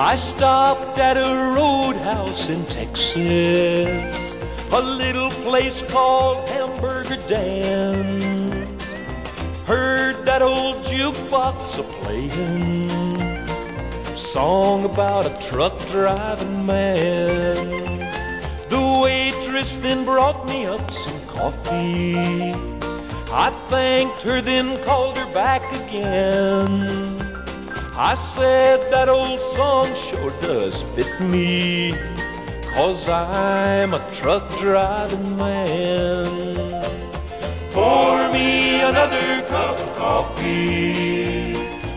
I stopped at a roadhouse in Texas, a little place called Hamburger Dan's. Heard that old jukebox a playing, song about a truck driving man. The waitress then brought me up some coffee. I thanked her, then called her back again. I said that old song sure does fit me, cause I'm a truck driving man. Pour me another cup of coffee,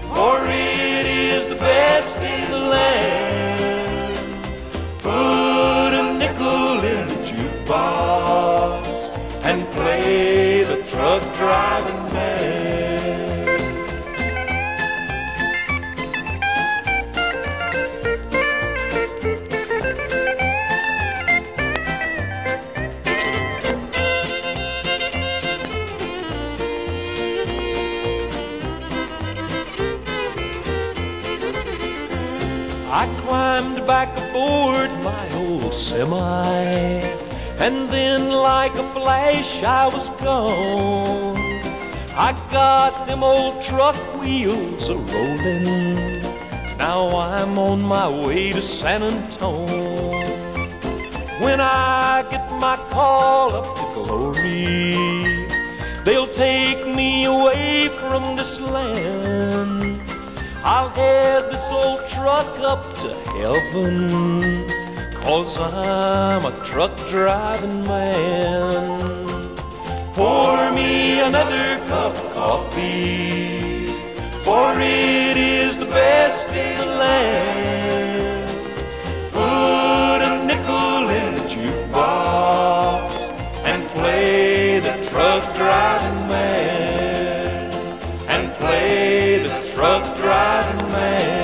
for it is the best in the land. Put a nickel in the jukebox and play the truck driving I climbed back aboard my old semi, and then like a flash I was gone. I got them old truck wheels a rolling. Now I'm on my way to San Antone. When I get my call up to glory, they'll take me away from this land. I'll head this old truck up to heaven, cause I'm a truck driving man. Pour me another cup of coffee, for it is the best in the land. Put a nickel in the jukebox and play the truck driver. man.